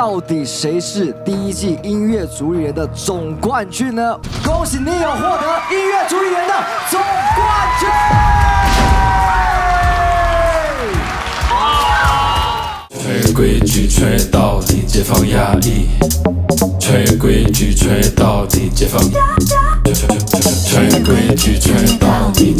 到底谁是第一季音乐主理人的总冠军呢？恭喜你有获得音乐主理人的总冠军！吹规矩吹到底，解放压抑；吹规矩吹到底，解放。吹规矩吹到底，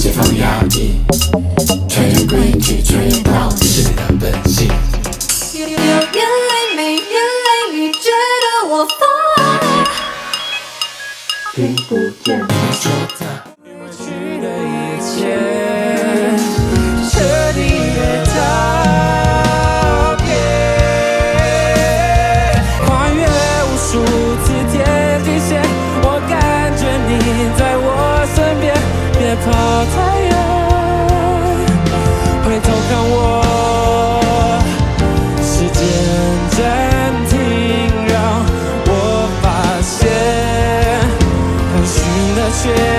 听不见。你说的，shit.